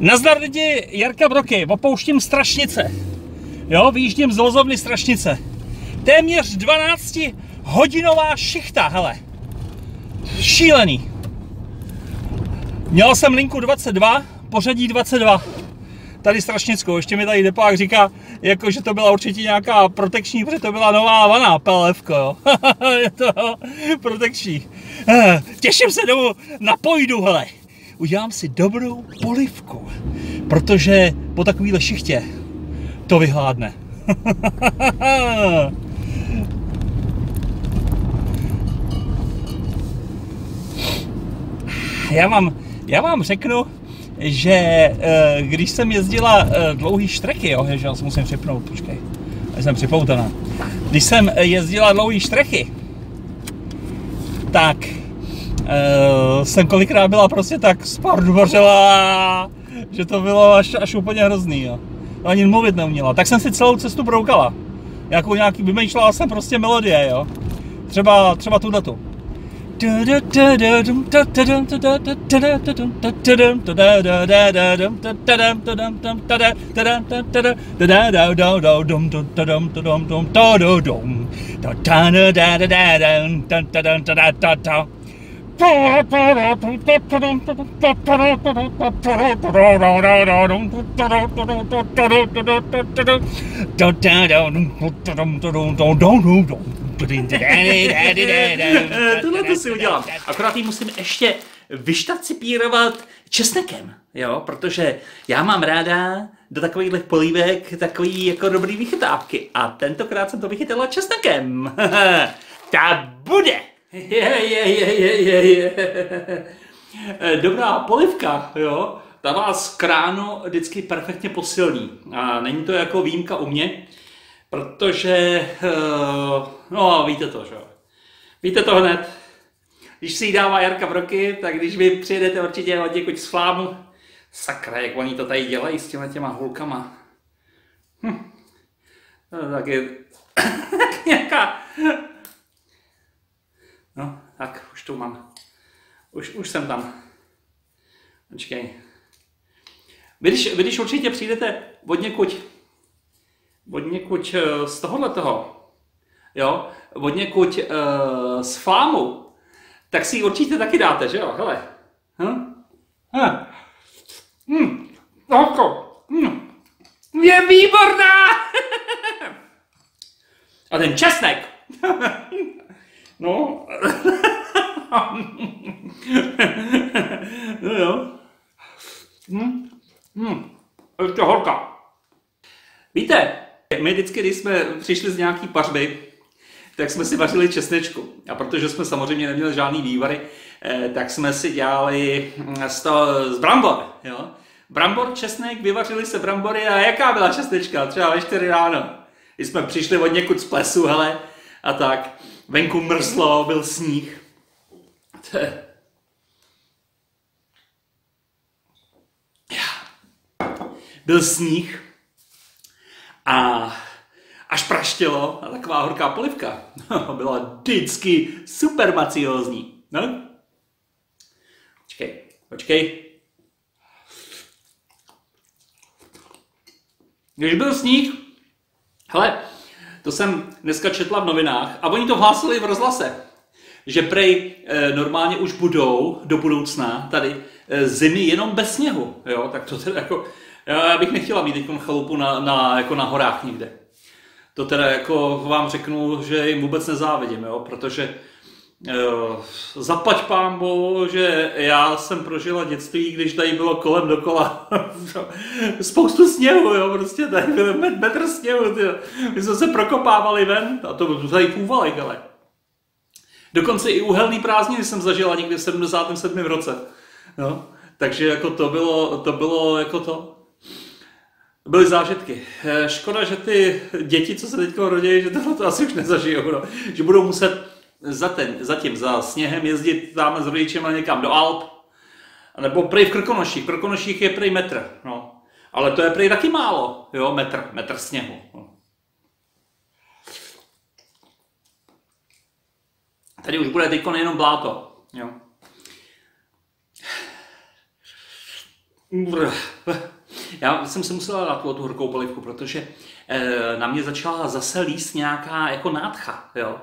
Nazdar lidi, Jarka Broky, opouštím Strašnice. Jo, vyjíždím z vozovny Strašnice. Téměř 12 hodinová šichta, hele. Šílený. Měl jsem linku 22, pořadí 22. Tady Strašnickou, ještě mi tady depák říká, jako, že to byla určitě nějaká protekční, protože to byla nová vana, PLF, jo. Je to protekční. Eh, Těším se domů na pojdu, hele udělám si dobrou polivku, protože po takovýhle šichtě to vyhládne. já vám, já vám řeknu, že eh, když jsem jezdila eh, dlouhý štreky, jo, že já se musím připnout, počkej, já jsem připoutaná. Když jsem jezdila dlouhý štrechy, tak uh, jsem kolikrát byla prostě tak spardbořila, že to bylo až, až úplně hrozný, jo. Ani mluvit neuměla. Tak jsem si celou cestu broukala. Jako nějaký, vymýšlela jsem prostě melodie, jo. Třeba, třeba tu datu. Tohle to si udělám. Akorát ji musím ještě vyštacipírovat česnekem, jo, protože já mám ráda do takových polívek takový jako dobrý vychytávky. A tentokrát jsem to vychytila česnekem. Ta bude! Je, je, je, je, je, je. Dobrá polivka, jo, ta vás kráno vždycky perfektně posilní. A není to jako výjimka u mě, protože, eh, no víte to, že Víte to hned. Když si ji dává Jarka v roky, tak když vy přijedete určitě od někud z flámu, sakra, jak oni to tady dělají s těma těma hulkama. Hm. No, tak je nějaká No, tak, už tu mám. Už, už jsem tam. Počkej. Vy když, vy když určitě přijdete od někuď, od někuď eh, z tohohle toho, jo, od někuď uh, z flámu, tak si ji určitě taky dáte, že jo, hele. Hm? Hm. Hm. Hm. Je výborná! A ten česnek! No. no jo. Hm. Hm. Ještě horka. Víte, my vždycky, když jsme přišli z nějaký pařby, tak jsme si vařili česnečku. A protože jsme samozřejmě neměli žádný vývary, eh, tak jsme si dělali hm, z, toho, z brambor. Jo? Brambor, česnek, vyvařili se brambory a jaká byla česnečka? Třeba ve 4 ráno. Když jsme přišli od někud z plesu, hele, a tak. Venku mrzlo, byl sníh. Byl sníh a až praštělo a taková horká polivka. Byla vždycky super maciózní. No? Počkej, počkej. Když byl sníh, hele, to jsem dneska četla v novinách a oni to hlásili v rozhlase, že prej e, normálně už budou do budoucna tady e, zimy jenom bez sněhu. Jo? Tak to teda jako, já bych nechtěla mít teď chalupu na, na, jako na horách někde. To teda jako vám řeknu, že jim vůbec nezávidím, jo? protože Jo, zaplať pámbu, že já jsem prožila dětství, když tady bylo kolem dokola spoustu sněhu, jo, prostě tady byl metr sněhu, tyjo. my jsme se prokopávali ven, a to tady půvalek, ale. Dokonce i uhelný prázdniny jsem zažila někdy v 77. roce. Jo. Takže jako to bylo, to bylo jako to, byly zážitky. Eh, škoda, že ty děti, co se teď rodí, že tohle to asi už nezažijou, no. že budou muset za ten, zatím za sněhem jezdit tam s rodičem někam do Alp, nebo prej v Krkonoších. Krkonoších je prej metr, no. Ale to je prej taky málo, jo, metr, metr sněhu. No. Tady už bude teď jenom bláto, jo. Já jsem se musela dát tu horkou polivku, protože eh, na mě začala zase líst nějaká jako nádcha, jo.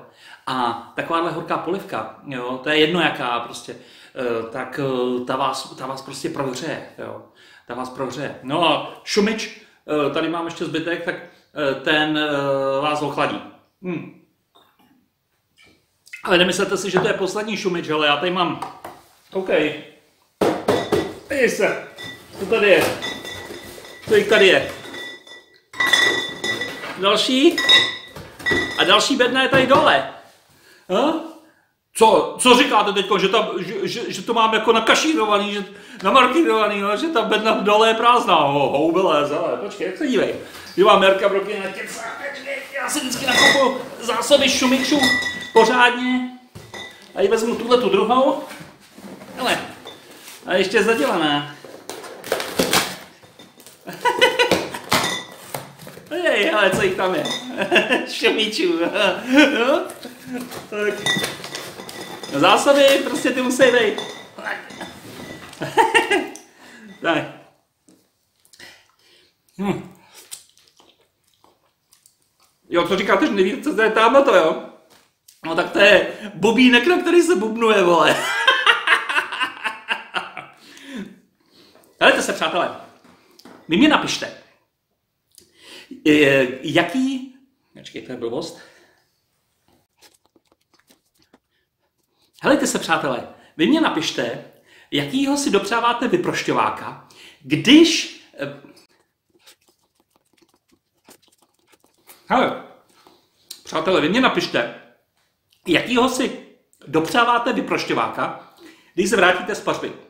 A takováhle horká polivka, jo, to je jedno jaká prostě, eh, tak eh, ta vás, ta vás prostě prohřeje, jo. Ta vás prohřeje. No a šumič, tady mám ještě zbytek, tak ten vás ochladí. Hm. Ale nemyslete si, že to je poslední šumič, ale já tady mám... OK. Vidíš se. Co tady je? Co jich tady je? Další? A další bedna je tady dole. Ha? Co, co říkáte teď, že, ta, že, že, že, to mám jako nakašírovaný, že, namarkírovaný, no, že ta bedna dole je prázdná. Oh, houbele, zele, počkej, jak se dívej. Že mám Jarka Broky na já si vždycky nakopu zásoby šumičů pořádně. A ji vezmu tuhle tu druhou. Hele, a ještě zadělaná. Jej, ale co jich tam je? Šumíčů. no? Tak. Zásoby prostě ty musí být. tak. Hm. Jo, to říkáte, že nevíte, co to je tam to, jo? No tak to je bubínek, na který se bubnuje, vole. Helejte se, přátelé. Vy mě napište, jaký... Počkej, to je blbost. Helejte se, přátelé, vy mě napište, jakýho si dopřáváte vyprošťováka, když... Eh, hele, přátelé, vy mě napište, jakýho si dopřáváte vyprošťováka, když se vrátíte z pařby.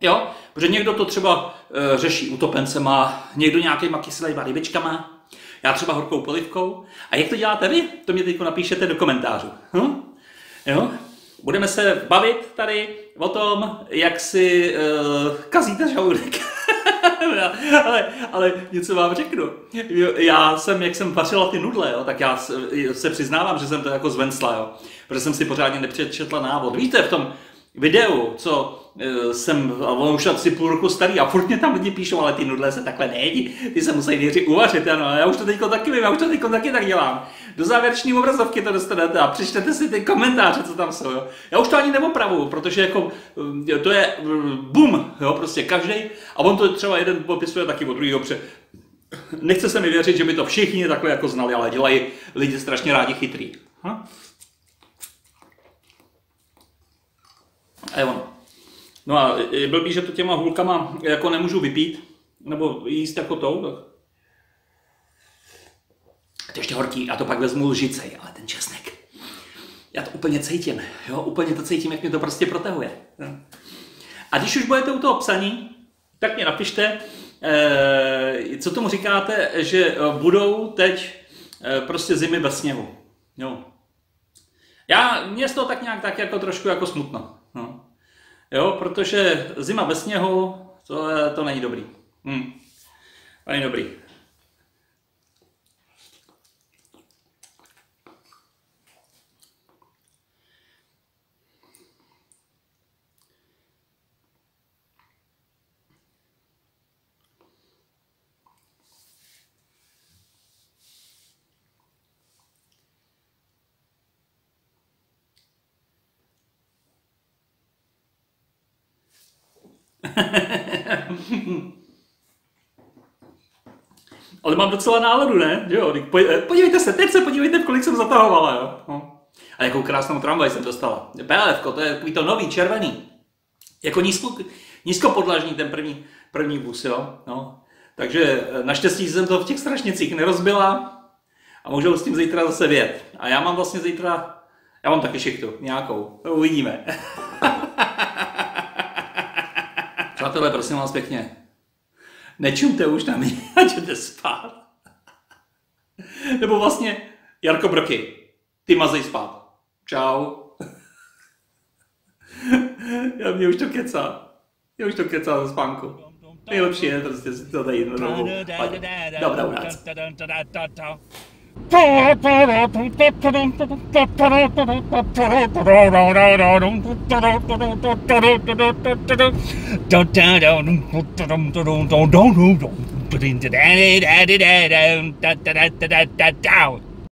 Jo? Protože někdo to třeba e, řeší utopencema, někdo nějakýma kyselýma rybičkama, já třeba horkou polivkou. A jak to děláte vy? To mě teď napíšete do komentářů. Hm? Jo? Budeme se bavit tady o tom, jak si uh, kazíte žaludek. ale, ale něco vám řeknu. Já jsem, jak jsem vařila ty nudle, jo, tak já se přiznávám, že jsem to jako zvencla, jo, protože jsem si pořádně nepřečetla návod. Víte, v tom videu, co uh, jsem, a on už asi půl roku starý a furt mě tam lidi píšou, ale ty nudle se takhle nejedí, ty se musí nejdřív uvařit, ano, já už to teď taky vím, já už to teď taky tak dělám. Do závěrečné obrazovky to dostanete a přečtete si ty komentáře, co tam jsou, jo. Já už to ani neopravuju, protože jako, eh, to je eh, bum, jo, prostě každý, a on to třeba jeden popisuje taky od druhého, pře... Nechce se mi věřit, že by to všichni takhle jako znali, ale dělají lidi strašně rádi chytrý. Ha? Je ono. No a je blbý, že to těma hulkama jako nemůžu vypít, nebo jíst jako tou, tak to ještě horký, já to pak vezmu lžicej, ale ten česnek, já to úplně cítím, jo, úplně to cítím, jak mě to prostě protahuje. A když už budete u toho psaní, tak mě napište, eh, co tomu říkáte, že budou teď eh, prostě zimy bez sněhu. Jo. Já, mě z toho tak nějak tak jako trošku jako smutno. No. Jo, protože zima bez sněhu, to, to není dobrý. Hm. To není dobrý. Ale mám docela náladu, ne? Jo, eh, podívejte se, teď se podívejte, v kolik jsem zatahovala, jo. No. A jakou krásnou tramvaj jsem dostala. PLF, to je to nový, červený. Jako nízko, nízkopodlažní ten první, první bus, jo. No. Takže eh, naštěstí jsem to v těch strašnicích nerozbila a můžu s tím zítra zase vět. A já mám vlastně zítra, já mám taky šichtu, nějakou, no, uvidíme. Přátelé, prosím vás pěkně, nečumte už na mě a jděte spát. Nebo vlastně, Jarko Broky, ty mazej spát. Čau. Já mě už to kecá. Mě už to kecá ze spánku. Nejlepší je prostě si to tady jednou. Dobrou noc. Down.